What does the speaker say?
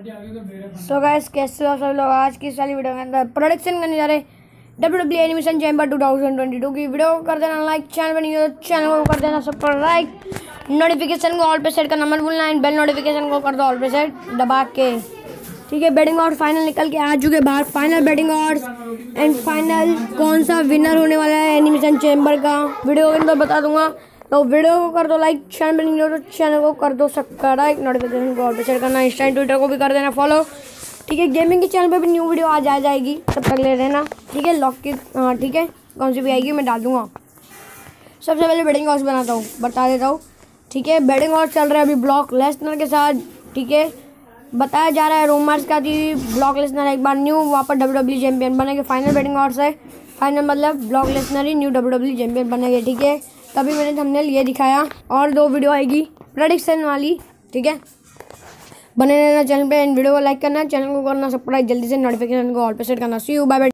So guys कैसे हो सब लोग? आज की इस वाली वीडियो के अंदर प्रोडक्शन करने जा रहे डब्ल्यू डब्ल्यू एनिमेशन चैम्बर 2022 की वीडियो को कर देना लाइक चैनल पर तो चैनल को कर देना सब्सक्राइब नोटिफिकेशन को ऑल पे सेट करना मत भूलना एंड बेल नोटिफिकेशन को कर दो ऑल पे सेट दबा के। ठीक है बैटिंग और फाइनल निकल के आ चुके बाहर। फाइनल बैटिंग और एंड फाइनल कौन सा विनर होने वाला है एनिमेशन चैम्बर का? वीडियो के अंदर बता दूँगा। तो वीडियो को कर दो लाइक चैनल पर नहीं तो चैनल को कर दो सब्सक्राइब नोटिफिकेशन को पे शेयर करना इंस्टा ट्विटर को भी कर देना फॉलो ठीक है गेमिंग के चैनल पे भी न्यू वीडियो आज आ जाएगी, तब तक ले लेना ठीक है लॉक की हाँ ठीक है, कौन सी भी आएगी, मैं डाल दूँगा। सबसे पहले बेडिंग हाउस बनाता हूँ, बता देता हूँ। ठीक है बेडिंग हाउस चल रहा है अभी ब्लॉक लेसनर के साथ। ठीक है, बताया जा रहा है रोमर्स का कि ब्लॉक लेसनर एक बार न्यू वहाँ पर डब्ल्यू डब्ल्यू चैम्पियन बनेंगे। फाइनल बैटिंग हाउस है। फाइनल मतलब ब्लॉक लेसनर ही न्यू डब्ल्यू डब्ल्यू चैम्पियन बनेंगे, ठीक है। तभी मैंने थंबनेल ये दिखाया और दो वीडियो आएगी प्रडिक्शन वाली, ठीक है? बने रहना चैनल पे एंड वीडियो को लाइक करना चैनल को करना सब्सक्राइब जल्दी से नोटिफिकेशन को ऑल पे सेट करना। सी यू बाय